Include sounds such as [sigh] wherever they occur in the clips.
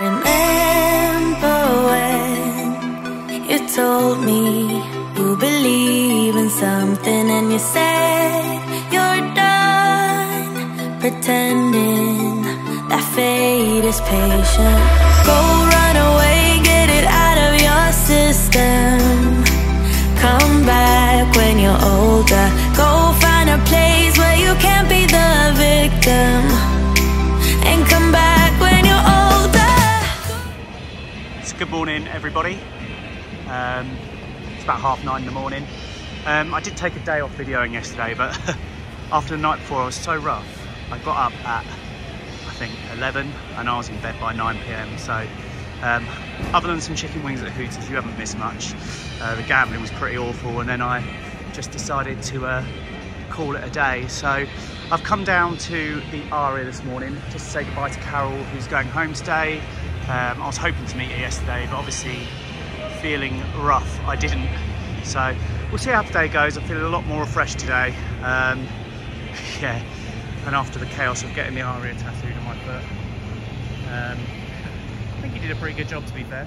Remember when you told me you believe in something and you said you're done pretending that fate is patient. Go run away, get it out of your system. Come back when you're older. Go find a place where you can't be the victim. Good morning everybody. Um, it's about half nine in the morning. Um, I did take a day off videoing yesterday but [laughs] after the night before I was so rough. I got up at I think 11 and I was in bed by 9pm so um, other than some chicken wings at Hooters you haven't missed much. Uh, the gambling was pretty awful and then I just decided to uh, call it a day. So I've come down to the Aria this morning just to say goodbye to Carol who's going home today. Um, I was hoping to meet her yesterday, but obviously feeling rough, I didn't. So we'll see how today goes. I feel a lot more refreshed today. Um, [laughs] yeah, and after the chaos of getting the Aria tattooed on my foot. Um, I think he did a pretty good job to be fair.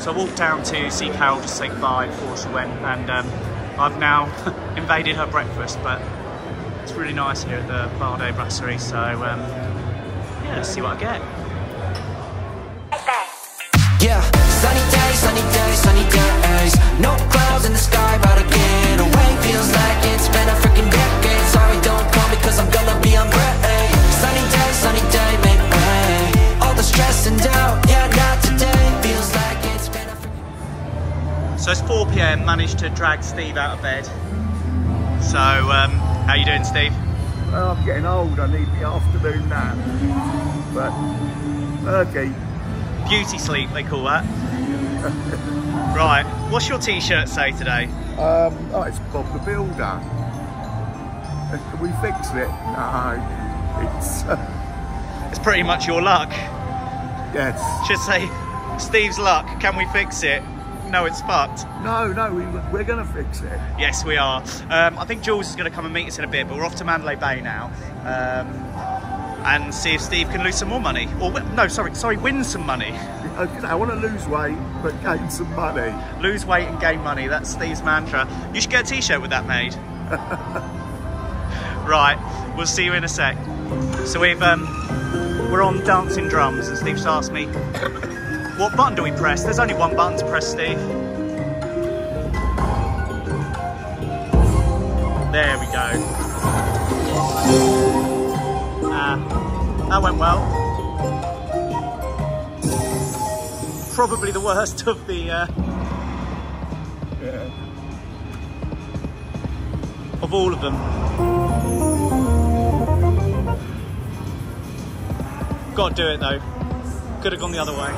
So I walked down to see Carol to say goodbye before she went, and um, I've now [laughs] invaded her breakfast, but it's really nice here at the Bardot Brasserie, so um, yeah, let's see what I get. Sunny days, sunny days. No clouds in the sky, about to get away. Feels like it's been a freaking decade. Sorry, don't call me cause I'm gonna be on break. Sunny day, sunny day, make way. All the stress and doubt, yeah, not today. Feels like it's been a freaking So it's 4 p.m. Managed to drag Steve out of bed. So um, how you doing, Steve? Well, I'm getting old, I need the afternoon nap. But, okay, Beauty sleep, they call that. Right, what's your t-shirt say today? um, oh, it's Bob the Builder. Can we fix it? No, it's, uh, It's pretty much your luck. yes. Should say, Steve's luck, can we fix it? No, it's fucked. No, no, we, we're going to fix it. Yes, we are. Um, I think Jules is going to come and meet us in a bit, but we're off to Mandalay Bay now. Um, and see if Steve can lose some more money. Or, no, sorry, sorry, win some money. I want to lose weight, but gain some money. Lose weight and gain money. That's Steve's mantra. You should get a t-shirt with that made. [laughs] right, we'll see you in a sec. So we've um, we're on dancing drums, and Steve's asked me, "What button do we press?" There's only one button to press, Steve. There we go. Ah, that went well. Probably the worst of the. Uh, Yeah. of all of them. Got to do it though. Could have gone the other way.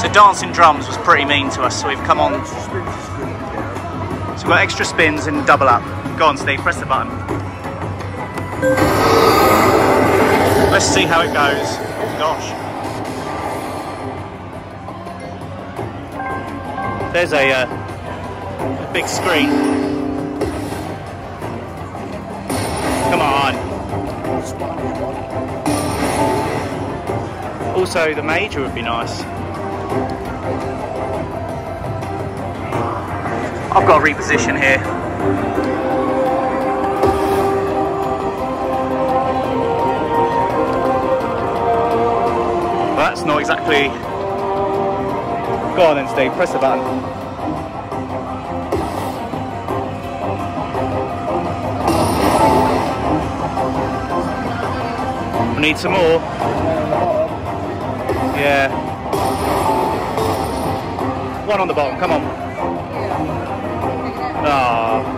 So dancing drums was pretty mean to us, so we've come on. So we've got extra spins and double up. Go on, Steve, press the button. Let's see how it goes. Gosh. There's a, uh, big screen. Come on. Also, the major would be nice. I've got to reposition here. That's not exactly. Go on then, Steve. Press the button. We need some more. Yeah. One on the bottom, come on. Ah.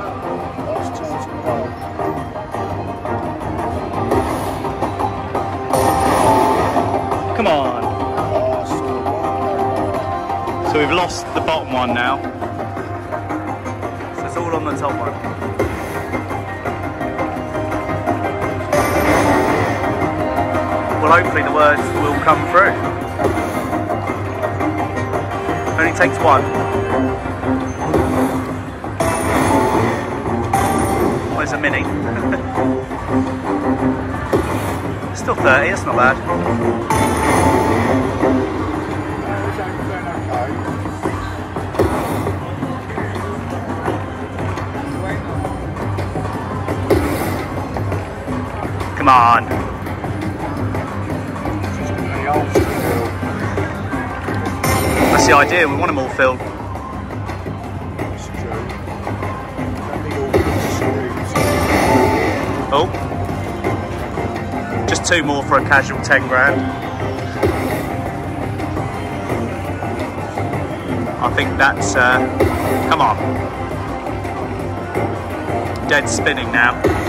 So we've lost the bottom one now. So it's all on the top one. Well, hopefully the words will come through. Only takes one. It's a mini. [laughs] Still 30, that's not bad. on. That's the idea, we want them all filled. Oh. Just two more for a casual 10 grand. I think that's, uh, come on. Dead spinning now.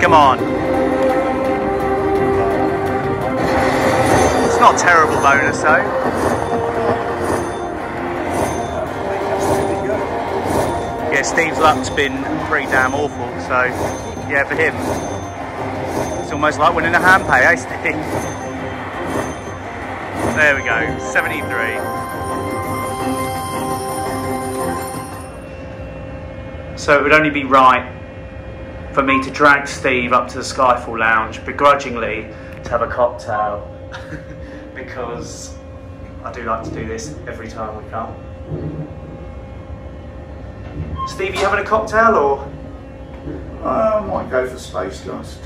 Come on. It's not terrible bonus though. Yeah, Steve's luck's been pretty damn awful, so yeah, for him, it's almost like winning a hand pay, eh, Steve? There we go, 73. So it would only be right for me to drag Steve up to the Skyfall Lounge begrudgingly to have a cocktail [laughs] because I do like to do this every time we come. Steve, you having a cocktail or uh, I might go for Space Dust.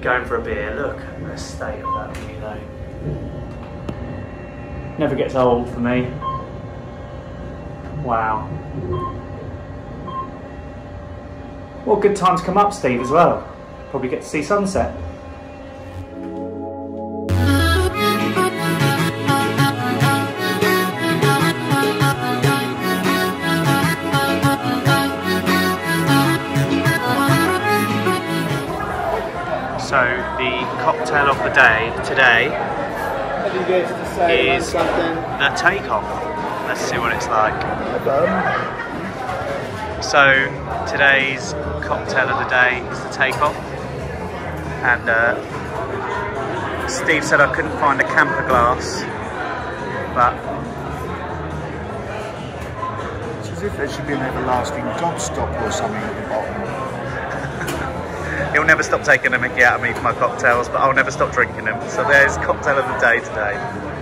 going for a beer? Look at the state of that view though. Never gets old for me. Wow. What a good time to come up, Steve, as well. Probably get to see sunset. So the cocktail of the day today is the takeoff. Let's see what it's like. Um, So today's cocktail of the day is the takeoff, and uh, Steve said I couldn't find a camper glass, but It's as if there should be an everlasting gobstop or something at the bottom. [laughs] he'll never stop taking a mickey out of me for my cocktails, but I'll never stop drinking them. So there's cocktail of the day today.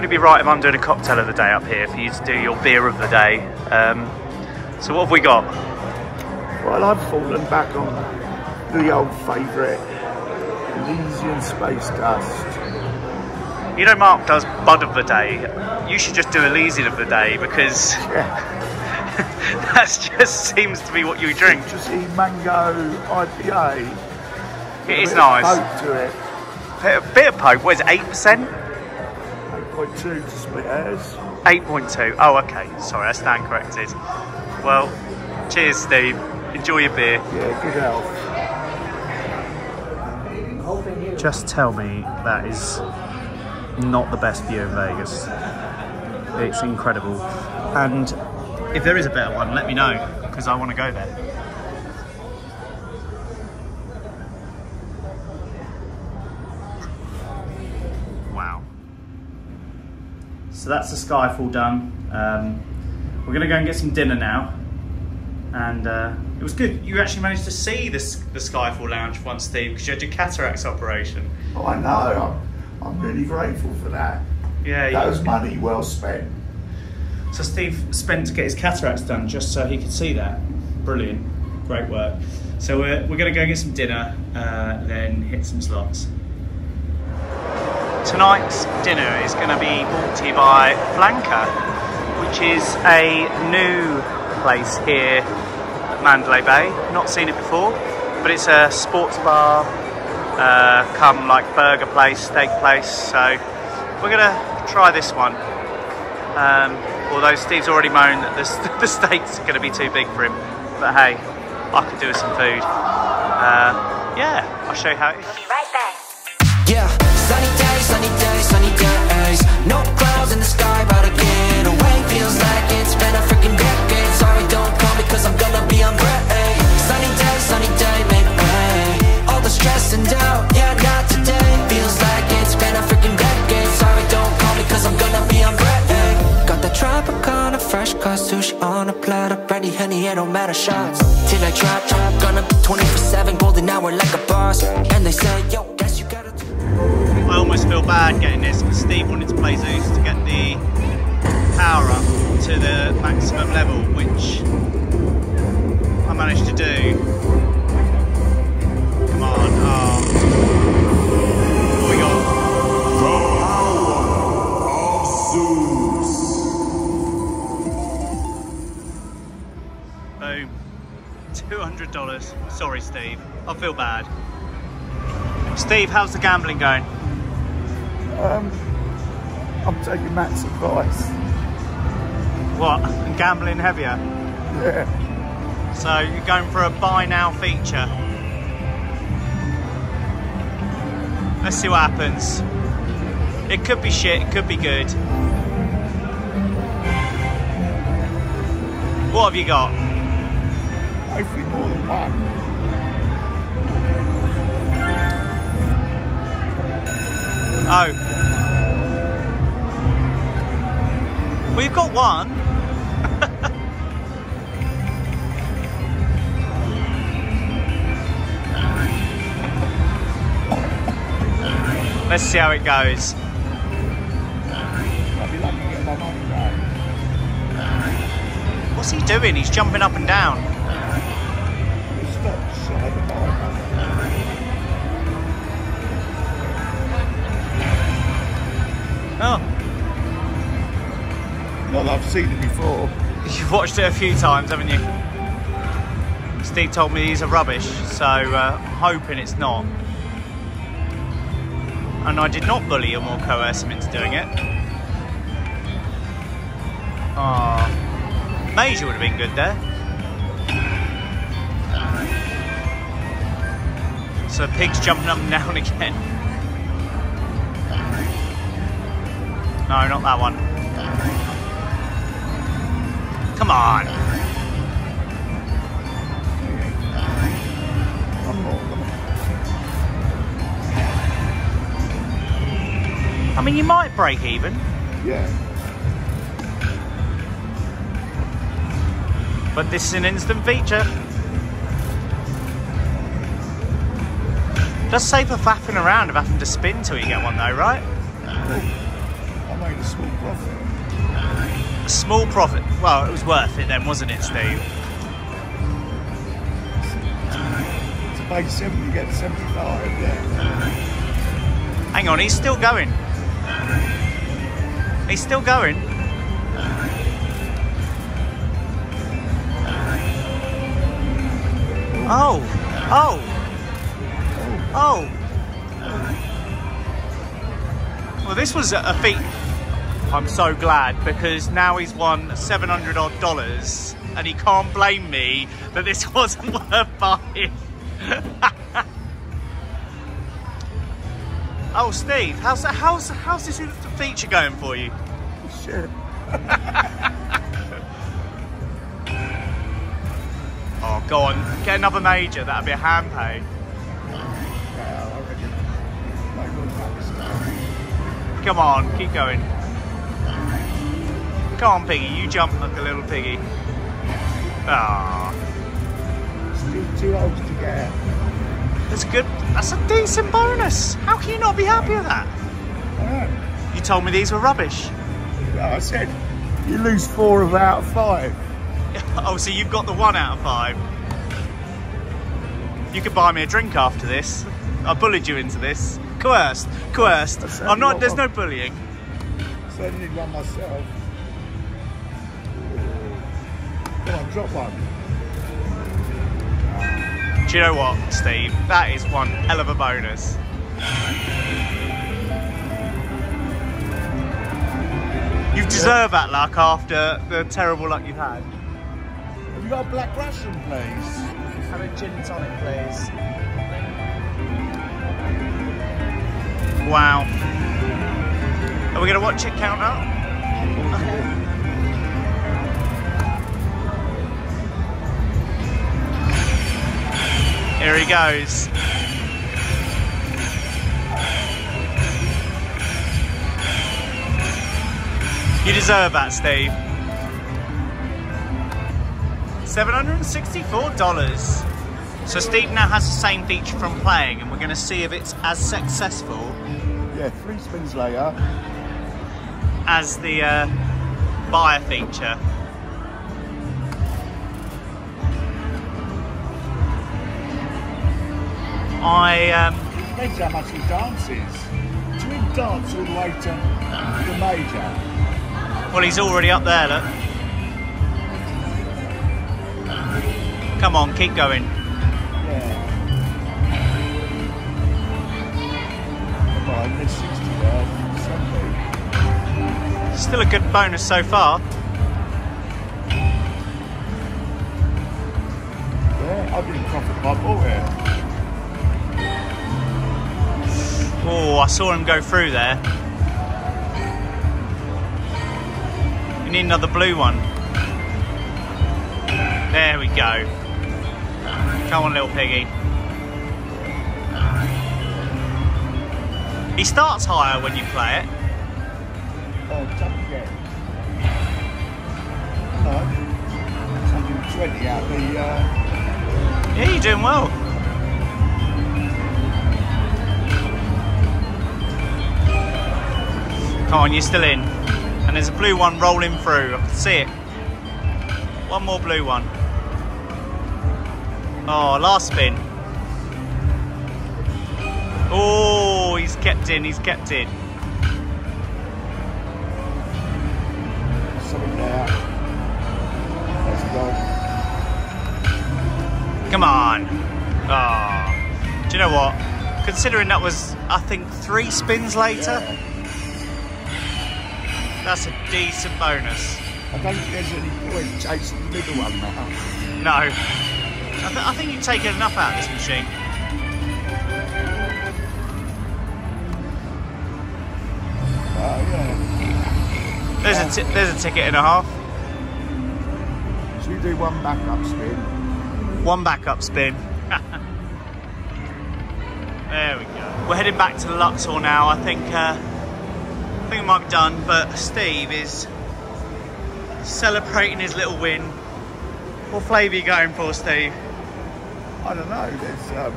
Only be right if I'm doing a cocktail of the day up here for you to do your beer of the day. Um, so what have we got? Well, I've fallen back on the old favourite, Elysian Space Dust. You know Mark does Bud of the Day. You should just do Elysian of the Day because [laughs] Yeah, that just seems to be what you drink. citrusy mango IPA. It is Bit of nice. Poke to it. A bit of Pope, what is it, 8%? 8.2 to split hairs. 8.2. Oh, okay. Sorry, I stand corrected. Well, cheers, Steve. Enjoy your beer. Yeah, good health. Just tell me that is not the best view in Vegas. It's incredible. And if there is a better one, let me know because I want to go there. So that's the Skyfall done. Um, we're going to go and get some dinner now. And uh, it was good. You actually managed to see this, the Skyfall Lounge once, Steve, because you had your cataracts operation. Oh, I know. I'm, I'm really grateful for that. Yeah, That was money well spent. So Steve spent to get his cataracts done just so he could see that. Brilliant, great work. So we're, we're going to go get some dinner, uh, then hit some slots. Tonight's dinner is going to be brought to you by Flanker, which is a new place here at Mandalay Bay. Not seen it before, but it's a sports bar, uh, come like burger place, steak place. So we're going to try this one. Um, although Steve's already moaned that the, [laughs] the steak's going to be too big for him. But hey, I could do with some food. Uh, yeah, I'll show you how it is. Brandy, honey, it don't matter shots Till I drop, drop Gonna be 24-7 golden hour like a boss And they say, yo, guess you gotta I almost feel bad getting this because Steve wanted to play Zeus to get the power up to the maximum level, which I managed to do. $200. Sorry, Steve. I feel bad. Steve, how's the gambling going? Um, I'm taking Matt's advice. What? And Gambling heavier? Yeah. So you're going for a buy now feature. Let's see what happens. It could be shit, it could be good. What have you got? Oh. We've got one. Let's see how it goes. What's he doing? He's jumping up and down. Seen it before. you've watched it a few times, haven't you? Steve told me these are rubbish, so uh, I'm hoping it's not. And I did not bully him or coerce him into doing it. Ah, Major would have been good there. So the pig's jumping up and down [laughs] again. No, not that one. Come on. I mean, you might break even, Yeah. but this is an instant feature. Does save the faffing around of having to spin till you get one though, right? I made a small profit. A small profit. Well, it was worth it then, wasn't it, Steve? To pay 70, you get 75. Yeah. Hang on, he's still going. He's still going. Oh, oh, oh. Well, this was a feat. I'm so glad because now he's won 700 odd dollars and he can't blame me that this [laughs] wasn't worth buying. [laughs] Oh, Steve, how's how's how's this feature going for you? Shit. [laughs] Oh, go on, get another major. That'd be a hand pay. Yeah, I reckon. Maybe we'll practice. Come on, keep going. Come on, piggy, you jump like a little piggy. Ah, Still too old to get out. that's good. That's a decent bonus. How can you not be happy with that? You told me these were rubbish. I said, you lose four of out of five. [laughs] Oh, so you've got the one out of five. You could buy me a drink after this. I bullied you into this. Coerced, coerced. I'm not. There's no bullying. So I need one myself. Come on, drop one. Do you know what, Steve? That is one hell of a bonus. You deserve that luck after the terrible luck you've had. Have you got a black Russian, please? Have a gin tonic, please. Wow. Are we going to watch it count up? [laughs] Here he goes. You deserve that, Steve. $764. So Steve now has the same feature from playing and we're going to see if it's as successful Yeah, three spins later. as the uh, buyer feature. I um, Depends how much he dances. Do he dance all the way to the major? well, he's already up there. Look. Come on, keep going. Yeah. Come on, there's 60 there. 70. Still a good bonus so far. Yeah, I've been profit by bought it. Oh, I saw him go through there. We need another blue one. There we go. Come on, little piggy. He starts higher when you play it. Oh, jump again. No. 120 out the. Uh, Yeah, you're doing well. Come on, you're still in. And there's a blue one rolling through. I can see it. One more blue one. Oh, last spin. Oh, he's kept in, he's kept in. something there. Let's go. Come on. Oh. Do you know what? Considering that was, I think, three spins later, Yeah. That's a decent bonus. I don't think there's any point chasing the middle one now. No. I, th- I think you've taken enough out of this machine. Oh, yeah. There's a t- there's a ticket and a half. Should we do one backup spin? One backup spin. [laughs] there we go. We're heading back to the Luxor now. I think uh, I think it might be done, but Steve is celebrating his little win. What flavour are you going for, Steve? I don't know. There's um,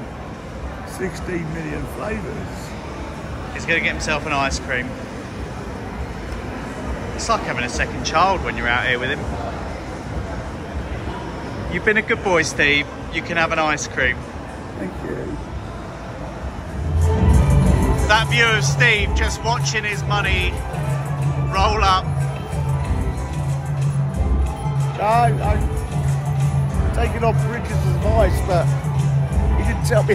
16 million flavours. He's going to get himself an ice cream. It's like having a second child when you're out here with him. You've been a good boy, Steve. You can have an ice cream. That view of Steve just watching his money roll up. No, I'm taking on Bridger's advice, but he didn't tell me.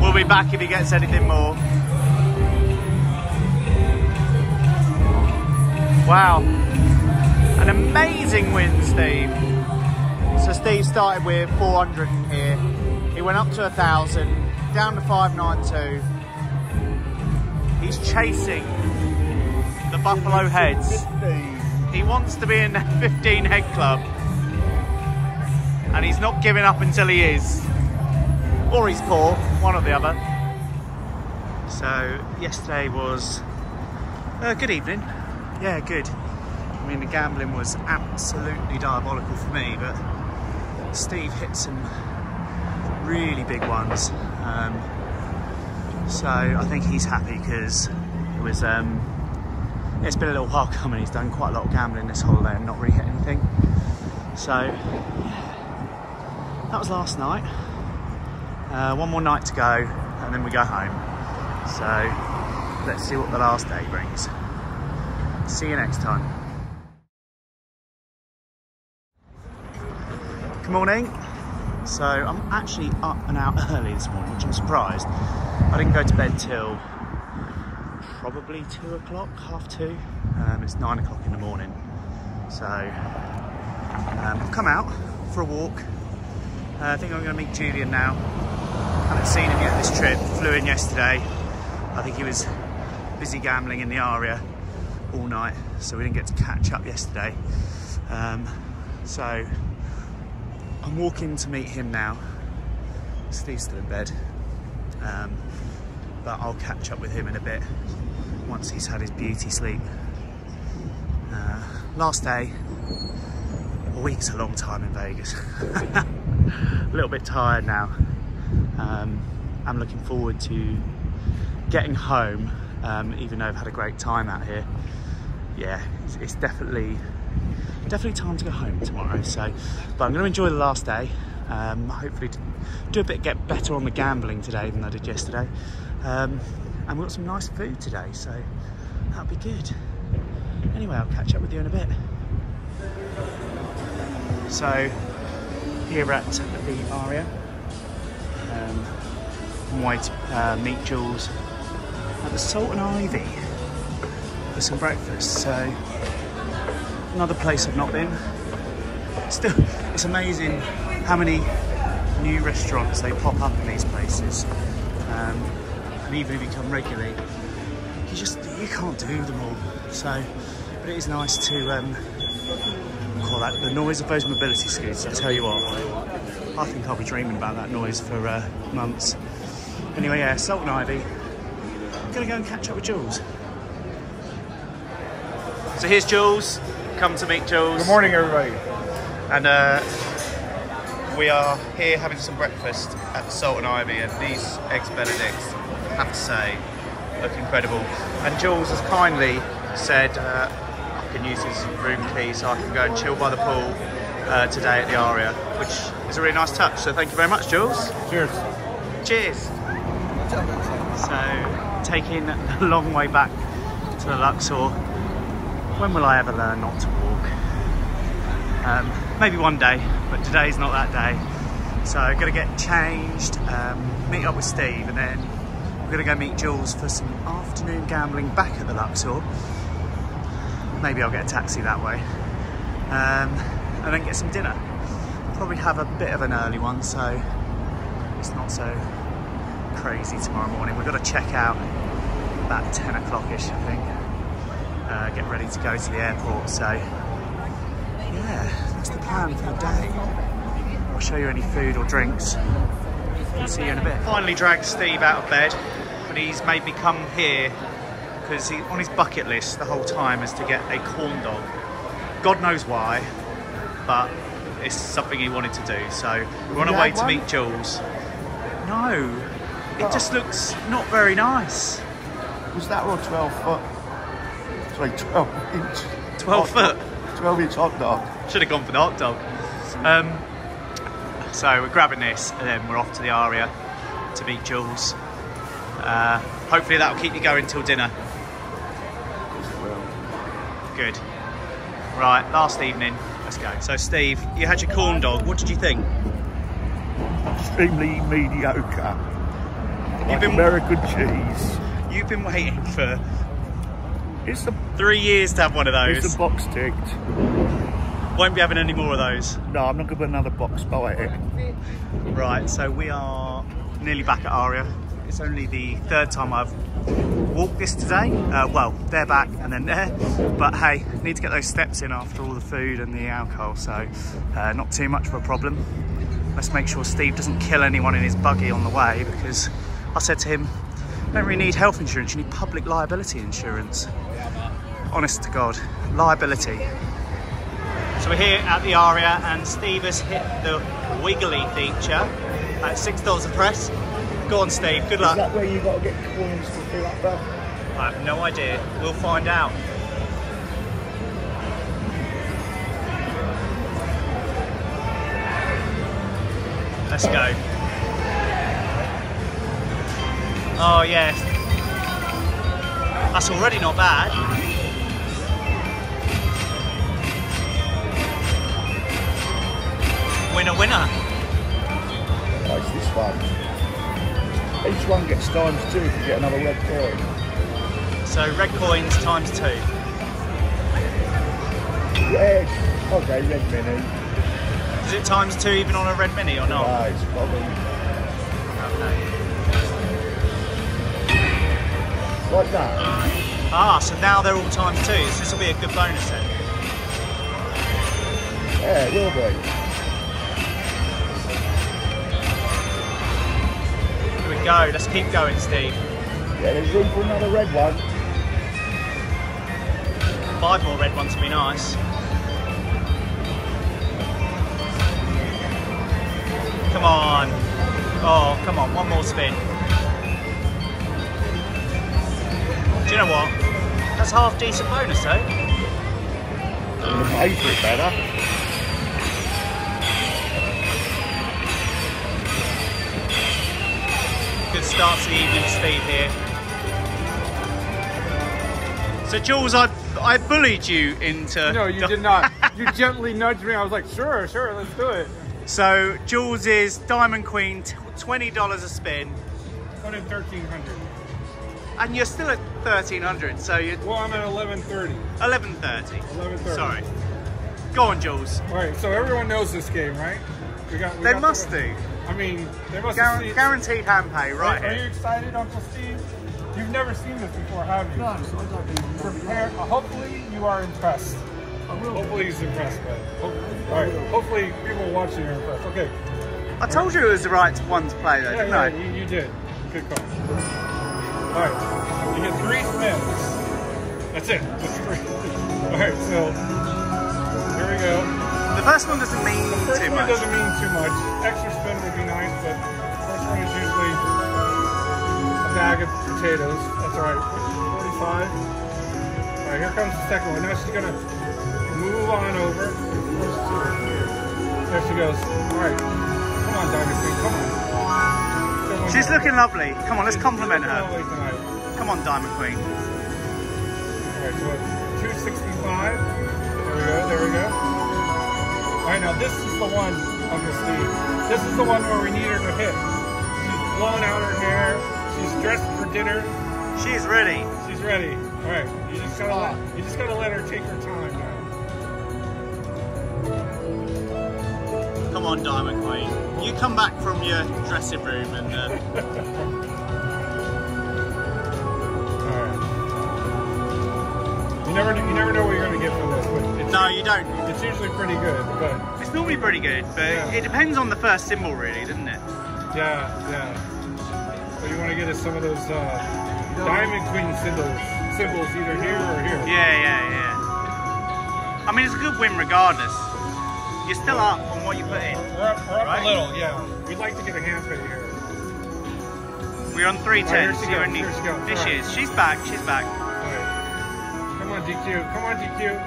We'll be back if he gets anything more. Wow. An amazing win, Steve. So Steve started with 400 here. Went up to 1,000, down to 592. He's chasing the Buffalo Heads. He wants to be in the [laughs] 15 head club. And he's not giving up until he is. Or he's poor, one or the other. So, yesterday was a good evening. Yeah, good. I mean, the gambling was absolutely diabolical for me, but Steve hit some really big ones. Um, so, I think he's happy because it was. Um, it's been a little while [laughs] coming. He's done quite a lot of gambling this holiday and not really hit anything. So, yeah, that was last night. Uh, one more night to go, and then we go home. So, let's see what the last day brings. See you next time. Good morning. So, I'm actually up and out [laughs] early this morning, which I'm surprised. I didn't go to bed till probably two o'clock, half two. Um, it's nine o'clock in the morning. So um, I've come out for a walk. Uh, I think I'm going to meet Julian now. haven't seen him yet this trip. Flew in yesterday. I think he was busy gambling in the Aria all night, so we didn't get to catch up yesterday. Um, so I'm walking to meet him now. Steve's still in bed. Um, but I'll catch up with him in a bit once he's had his beauty sleep. Uh, last day. A week's a long time in Vegas. [laughs] a little bit tired now. Um, I'm looking forward to getting home, um, even though I've had a great time out here. Yeah, it's, it's definitely definitely time to go home tomorrow. So, but I'm going to enjoy the last day. Um, hopefully, do a bit get better on the gambling today than I did yesterday. Um, and we've got some nice food today, so that'll be good. Anyway, I'll catch up with you in a bit. So, here at the Aria, um, to uh, meet Jules at the Salt and Ivy for some breakfast. So, another place I've not been. Still, it's amazing how many new restaurants they pop up in these places. Um, and even if you come regularly, you just you can't do them all. So, but it is nice to um, call that the noise of those mobility scooters. I tell you what, I think I'll be dreaming about that noise for uh, months. Anyway, yeah, Salt and Ivy. I'm gonna go and catch up with Jules. So here's Jules. Come to meet Jules. Good morning, everybody. And uh, we are here having some breakfast at Salt and Ivy, and these eggs Benedicts, I have to say, look incredible. And Jules has kindly said uh, I can use his room key so I can go and chill by the pool uh, today at the Aria, which is a really nice touch. So thank you very much, Jules. Cheers. Cheers. So taking a long way back to the Luxor. When will I ever learn not to walk? Um, maybe one day, but today's not that day. So I'm gonna get changed, um, meet up with Steve, and then we're gonna go meet Jules for some afternoon gambling back at the Luxor. Maybe I'll get a taxi that way. Um, and then get some dinner. Probably have a bit of an early one, so it's not so crazy tomorrow morning. We've got to check out about 10 o'clock-ish, I think. Uh, get ready to go to the airport, so yeah, that's the plan for the day. I'll show you any food or drinks. I'll see you in a bit. Finally dragged Steve out of bed, but he's made me come here because he, on his bucket list the whole time is to get a corn dog. God knows why, but it's something he wanted to do. So we're on our way to meet Jules. No, it just looks not very nice. Was that or 12 foot? Sorry, 12 inch. 12 foot. dog. 12 inch hot dog. Should have gone for the hot dog. Um, so we're grabbing this and then we're off to the Aria to meet Jules. Uh, hopefully that'll keep you going till dinner. Good. Right, last evening. Let's go. So Steve, you had your corn dog. What did you think? Extremely mediocre. Like been- American cheese. You've been waiting for It's the, three years to have one of it's those. the box ticked. Won't be having any more of those. No, I'm not going to put another box by it. Right, so we are nearly back at Aria. It's only the third time I've walked this today. Uh, well, they're back and then there. But hey, need to get those steps in after all the food and the alcohol, so uh, not too much of a problem. Let's make sure Steve doesn't kill anyone in his buggy on the way because I said to him, you don't really need health insurance, you need public liability insurance. Honest to God, liability. So we're here at the Aria and Steve has hit the wiggly feature at $6 a press. Go on Steve, good luck. Is that where you've got to get coins to fill up that? I have no idea, we'll find out. Let's go. Oh yes. That's already not bad. Winner, winner. Oh, it's this one. Each one gets times two if you get another red coin. So red coins times two. Red. Okay, red mini. Is it times two even on a red mini or not? Ah, it's probably Okay. like that. Ah, so now they're all times two. So this will be a good bonus then. Yeah, it will be. Go. Let's keep going, Steve. Yeah, there's room for another red one. five more red ones would be nice. Come on. Oh, come on, one more spin. Do you know what? That's half decent bonus though. Pay for it better. Good start to the evening, Steve here. So Jules, I I bullied you into. No, you did not. You gently nudged me. I was like, sure, sure, let's do it. So Jules is Diamond Queen, twenty dollars a spin, Put in 1300. and you're still at thirteen hundred. So you're Well, I'm at 1130. eleven thirty. 1130. Sorry. Go on, Jules. All right, so everyone knows this game, right? We got. We They got must the, do. I mean, they must Guar- have seen. guaranteed hand pay, right Are, are you excited, Uncle Steve? You've never seen this before, have you? No, Prepare. Uh, hopefully, you are impressed. Hopefully, he's impressed, man. Hope- all right. Hopefully, people watching are impressed. Okay. I told you it was the right one to play, though, Yeah, didn't yeah, I? you, you did. Good call. All right. You get three spins. That's it. Just three. [laughs] All right. So here we go. The first one doesn't mean too one much. doesn't mean too much. Extra spin would be nice, but first one is usually a bag of potatoes. That's all right. 45. All right, here comes the second one. Now she's gonna move on over. There she goes. All right. Come on, Diamond Queen. Come on. Someone- She's looking lovely. Come on, let's compliment her. Come on, Diamond Queen. All right, so 265. There we go, there we go. Right, now this is the one, Uncle Steve. This is the one where we need her to hit. She's blowing out her hair. She's dressed for dinner. She's ready. She's ready. All right, you just gotta let, you just gotta let her take her time now. Come on, Diamond Queen. You come back from your dressing room and uh, All right. You never, you never know what you're gonna get from this, no, you don't. it's usually pretty good. But It's normally pretty good, but Yeah. it depends on the first symbol, really, doesn't it? yeah, yeah. What you want to get us some of those uh, diamond queen symbols, symbols either here or here. Yeah, yeah, yeah. I mean, it's a good win regardless. You're still up on what you put in. We're up, we're up Right? a little, yeah. We'd like to get a hand pay here. We're on three Right, here tens. she You're goes, only- here she goes. There she Right. is. She's back. She's back. Right. Come on, DQ. Come on, DQ.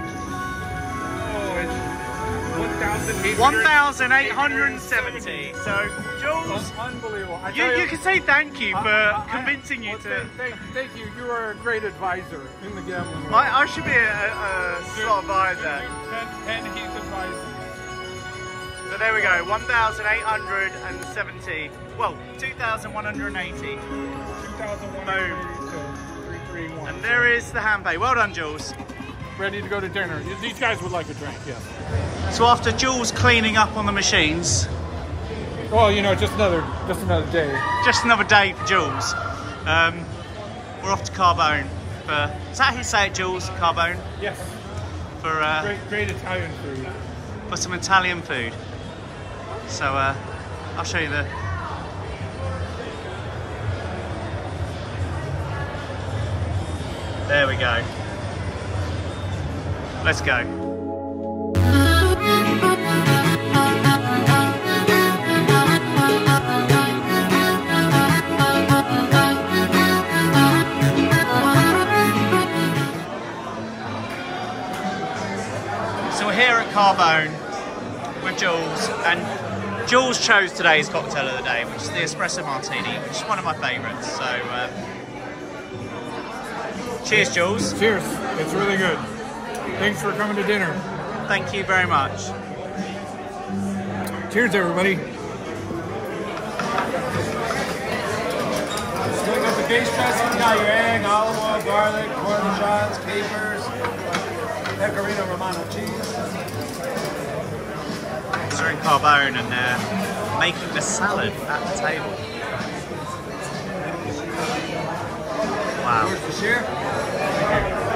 Oh, it's 1,800. 1,870. So, Jules, Un- Unbelievable. I you, tell you can say thank you for I- I- convincing you well, to. Thank, thank, thank you. You are a great advisor in the gambling world. I, I should be a, a slot advisor. Ben, Ben Heath advisor. So there we go, 1,870. Well, 2,180. 2,182. And there is the hand pay. Well done, Jules. Ready to go to dinner. These guys would like a drink, yes. So after Jules cleaning up on the machines, Well, you know, just another, just another day. just another day for Jules. Um, we're off to Carbone. For, is that how you say it, Jules? Carbone? Yes. For, uh, Great, great Italian food. for some Italian food. So uh, I'll show you the. There we go. Let's go. So we're here at Carbone with Jules, and Jules chose today's cocktail of the day, which is the espresso martini, which is one of my favourites. So, um, cheers, Jules. Cheers. It's really good. Thanks for coming to dinner. Thank you very much. Cheers, everybody. Filling up the base dressing, you got your egg, olive oil, garlic, cornichons, capers, pecorino romano cheese. We're Carbone and uh, making the salad at the table. Wow. Yours to share?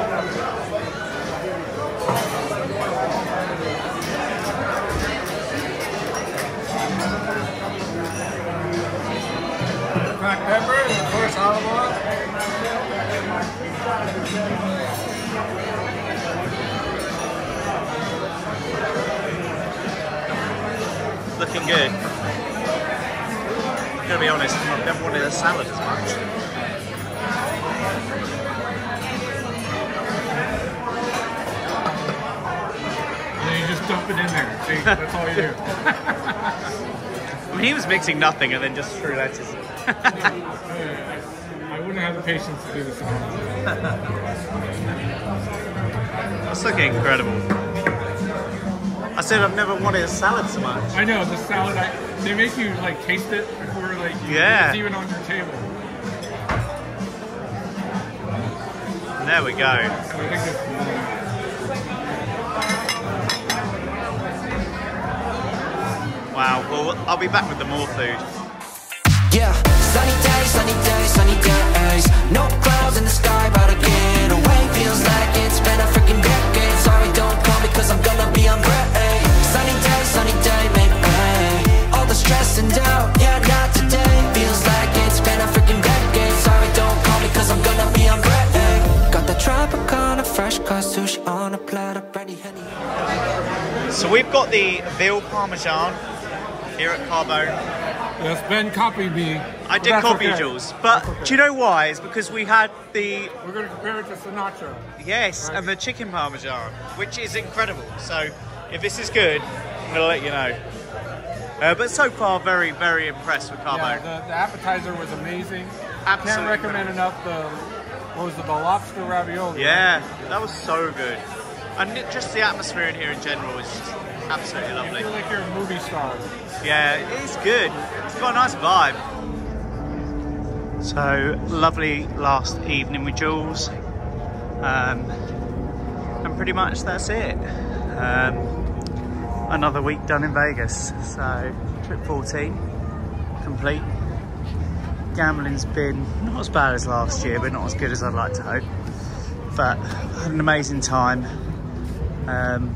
Cracked pepper, and of course olive oil. Looking good. I'm gonna be honest, I've never wanted a salad as much. It in there. See, that's all you do. [laughs] I mean, he was mixing nothing and then just threw that lettuce. I wouldn't have the patience to do this. That's looking incredible. I said I've never wanted a salad so much. I know the salad. I, they make you like taste it before like you, Yeah. it's even on your table. There we go. Wow. Well, I'll be back with the more food. Yeah, sunny days, sunny days, sunny days. No clouds in the sky, about to get away. Feels like it's been a freaking decade. Sorry, don't call me, cause I'm gonna be on break. Sunny day, sunny day, make eh. way. All the stress and doubt, yeah, not today. Feels like it's been a freaking decade. Sorry, don't call me, cause I'm gonna be on break. Got the Tropicana, fresh cut sushi on a platter, ready, honey. So we've got the veal parmesan here at Carbone. yes, Ben copied me. I did copy okay. Jules, but okay. do you know why? It's because we had the We're gonna compare it to Sinatra. yes and the chicken parmesan, which is incredible. So if this is good, I'm gonna let you know. Uh, but so far, very very impressed with Yeah, Carbone. the, the appetizer was amazing. Absolutely Can't recommend enough the what was it, the lobster ravioli. Yeah, that was so good, and it- just the atmosphere in here in general is just absolutely You lovely. feel like you're a movie star. Yeah, it's good. It's got a nice vibe. So lovely last evening with Jules, um, and pretty much that's it. Um, another week done in Vegas. So trip 14 complete. Gambling's been not as bad as last year, but not as good as I'd like to hope. But had an amazing time. Um,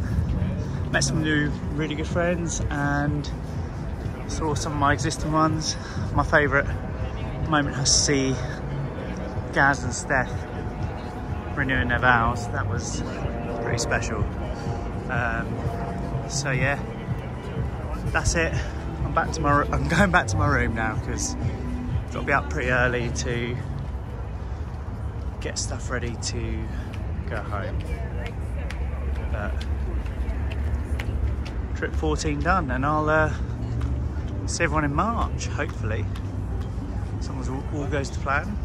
met some new really good friends and saw some of my existing ones. My favourite moment to see Gaz and Steph renewing their vows. That was pretty special. Um, so yeah, that's it. I'm back to my. I'm going back to my room now because got to be up pretty early to get stuff ready to go home. But trip 14 done, and I'll. Uh, see everyone in March, hopefully. As long as all, all goes to plan.